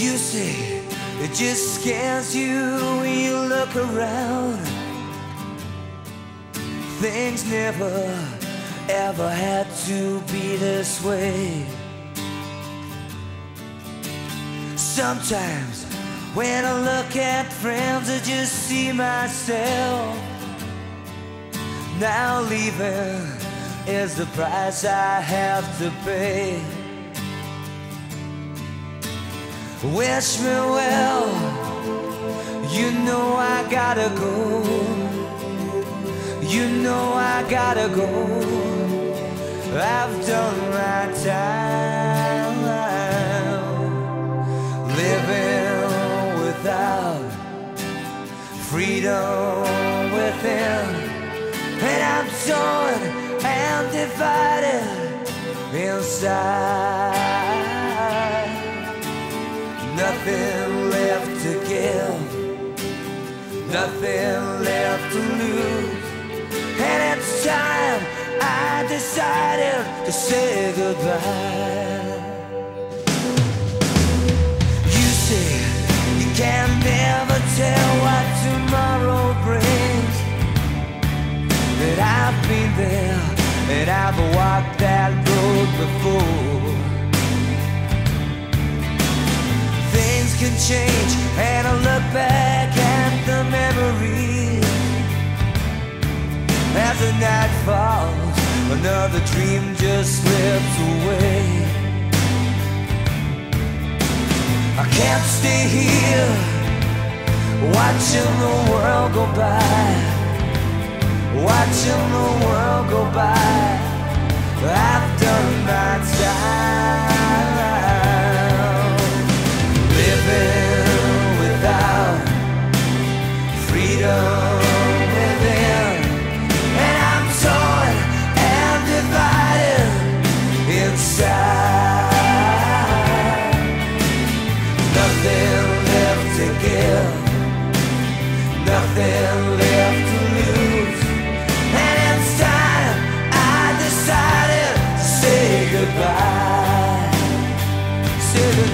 You say it just scares you when you look around. Things never ever had to be this way. Sometimes when I look at friends, I just see myself. Now leaving is the price I have to pay. Wish me well, you know I gotta go. You know I gotta go. I've done my time living without freedom within, and I'm torn and divided inside nothing left to lose. And it's time I decided to say goodbye. You say you can never tell what tomorrow brings. That I've been there and I've walked that road before. things can change and I night falls another dream just slips away. I can't stay here watching the world go by. Watching the world go by. I've done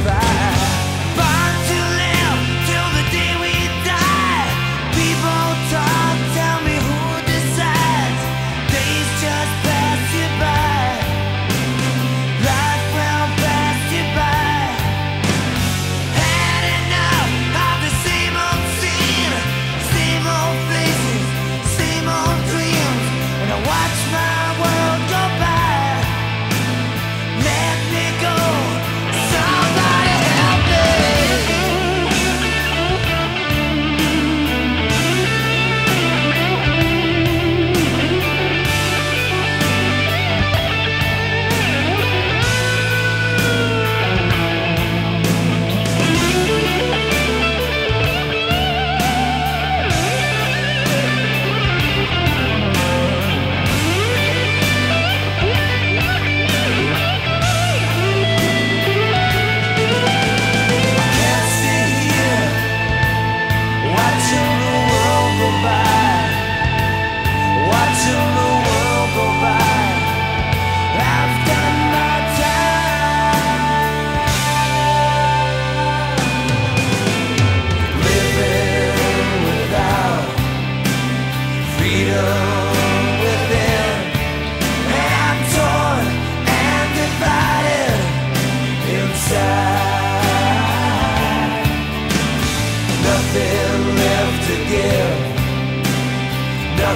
Say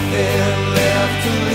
nothing left to lose.